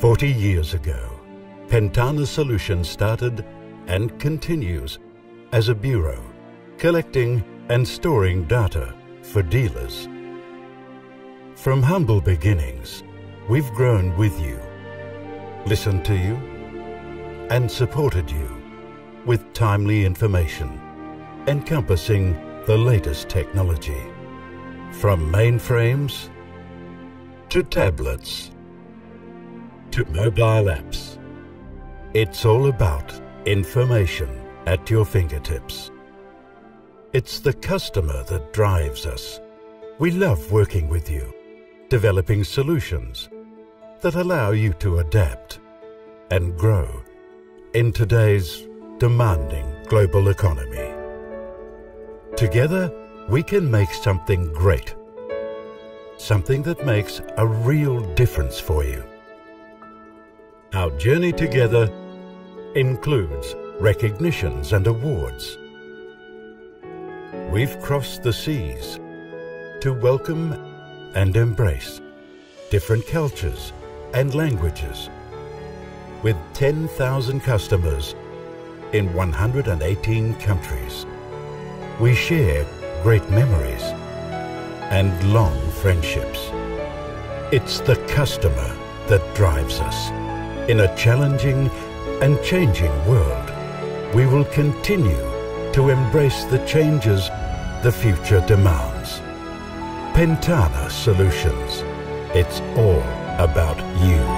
40 years ago, Pentana Solutions started and continues as a bureau, collecting and storing data for dealers. From humble beginnings, we've grown with you, listened to you, and supported you with timely information encompassing the latest technology. From mainframes to tablets to mobile apps. It's all about information at your fingertips. It's the customer that drives us. We love working with you, developing solutions that allow you to adapt and grow in today's demanding global economy. Together, we can make something great. Something that makes a real difference for you. Our journey together includes recognitions and awards. We've crossed the seas to welcome and embrace different cultures and languages with 10,000 customers in 118 countries. We share great memories and long friendships. It's the customer that drives us. In a challenging and changing world, we will continue to embrace the changes the future demands. Pentana Solutions. It's all about you.